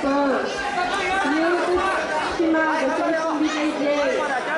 fãs. E eu tô estimada, eu sou um DJ.